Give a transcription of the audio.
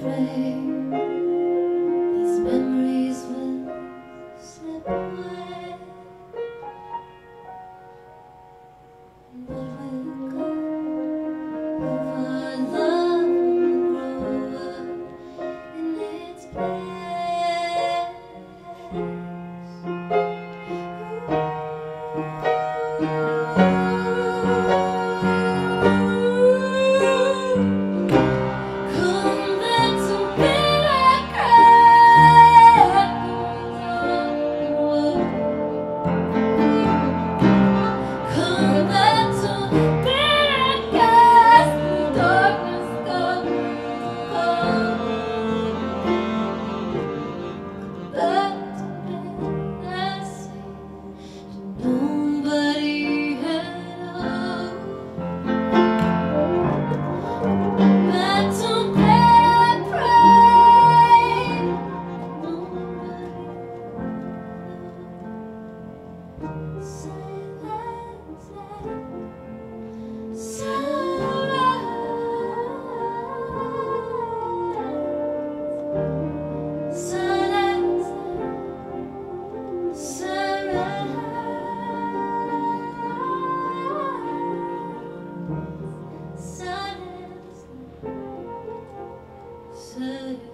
these memories Say